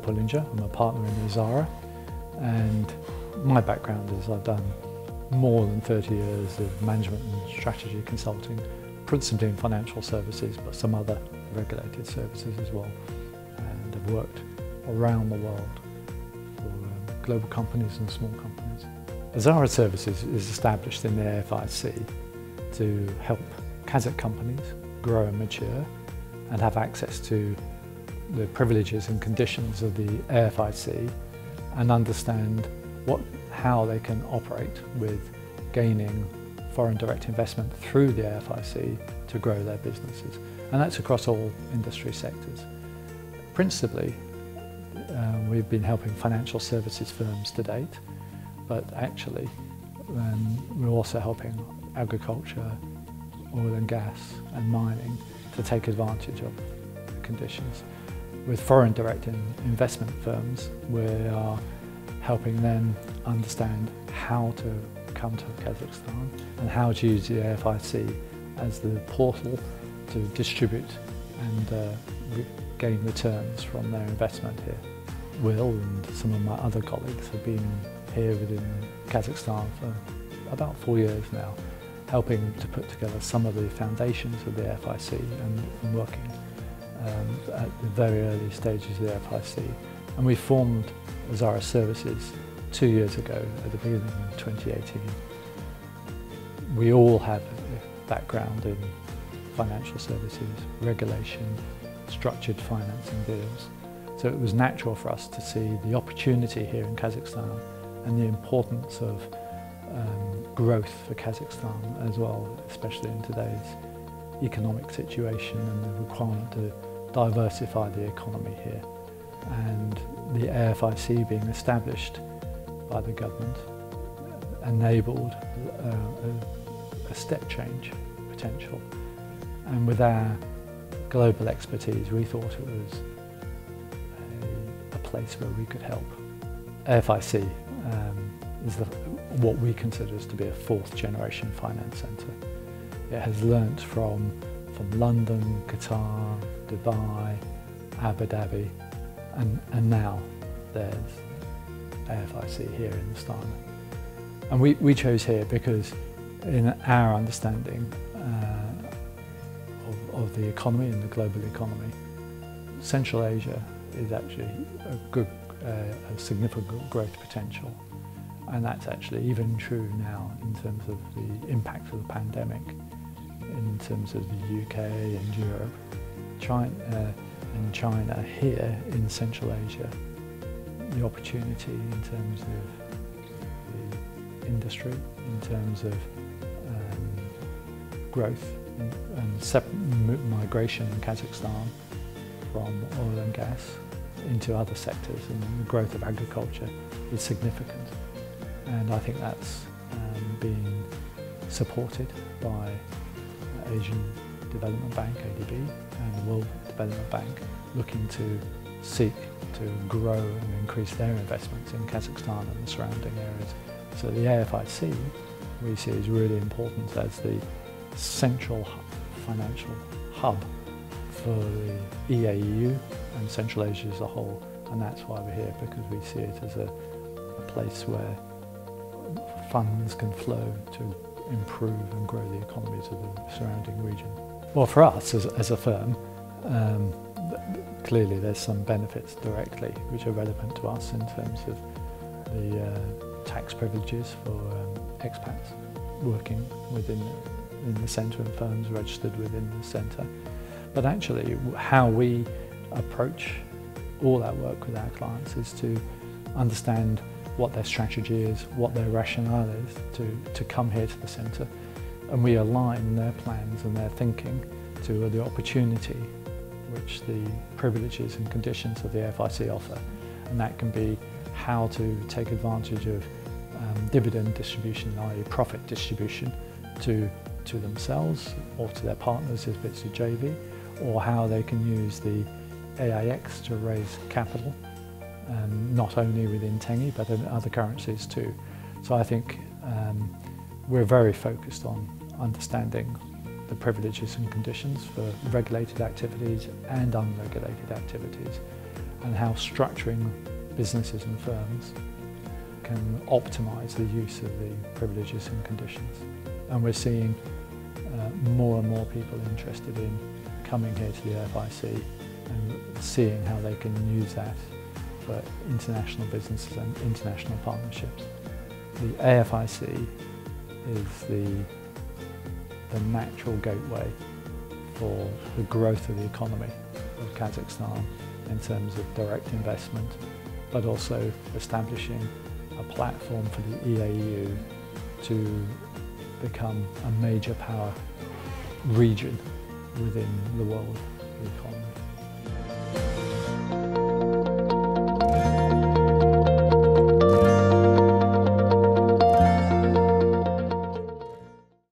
Pullinger. I'm a partner in Ozara and my background is I've done more than 30 years of management and strategy consulting, principally in financial services, but some other regulated services as well. And I've worked around the world for um, global companies and small companies. Ozara Services is established in the AIFC to help Kazakh companies grow and mature and have access to the privileges and conditions of the AIFC and understand what, how they can operate with gaining foreign direct investment through the AIFC to grow their businesses. And that's across all industry sectors. Principally, um, we've been helping financial services firms to date, but actually um, we're also helping agriculture, oil and gas and mining to take advantage of the conditions. With foreign direct investment firms, we are helping them understand how to come to Kazakhstan and how to use the AIFC as the portal to distribute and uh, gain returns from their investment here. Will and some of my other colleagues have been here within Kazakhstan for about four years now, helping to put together some of the foundations of the FIC and, and working um, at the very early stages of the FIC. And we formed Ozara Services two years ago at the beginning of 2018. We all have a background in financial services, regulation, structured financing deals. So it was natural for us to see the opportunity here in Kazakhstan and the importance of um, growth for Kazakhstan as well, especially in today's economic situation and the requirement to diversify the economy here. And the AIFC being established by the government enabled uh, a, a step change potential. And with our global expertise, we thought it was a, a place where we could help. AIFC um, is the, what we consider to be a fourth generation finance centre. It has learnt from, from London, Qatar, Dubai, Abu Dhabi, and, and now there's AIFC here in Astana. And we, we chose here because in our understanding uh, of, of the economy and the global economy, Central Asia is actually a good, uh, a significant growth potential. And that's actually even true now in terms of the impact of the pandemic, in terms of the UK and Europe. China, uh, and China here in Central Asia, the opportunity in terms of the industry, in terms of um, growth and, and migration in Kazakhstan from oil and gas into other sectors and the growth of agriculture is significant. And I think that's um, being supported by Asian Development Bank, ADB, and the World Development Bank looking to seek to grow and increase their investments in Kazakhstan and the surrounding areas. So the AIFC we see is really important as the central financial hub for the EAEU and Central Asia as a whole and that's why we're here because we see it as a, a place where funds can flow to improve and grow the economies of the surrounding region. Well, for us as, as a firm, um, clearly there's some benefits directly which are relevant to us in terms of the uh, tax privileges for um, expats working within in the centre and firms registered within the centre. But actually how we approach all our work with our clients is to understand what their strategy is, what their rationale is to, to come here to the centre and we align their plans and their thinking to the opportunity which the privileges and conditions of the FIC offer and that can be how to take advantage of um, dividend distribution, i.e. profit distribution to, to themselves or to their partners if it's a JV or how they can use the AIX to raise capital um, not only within Tenge but in other currencies too. So I think um, we're very focused on understanding the privileges and conditions for regulated activities and unregulated activities and how structuring businesses and firms can optimise the use of the privileges and conditions. And we're seeing uh, more and more people interested in coming here to the FIC and seeing how they can use that for international businesses and international partnerships. The AIFC is the, the natural gateway for the growth of the economy of Kazakhstan in terms of direct investment, but also establishing a platform for the EAU to become a major power region within the world economy.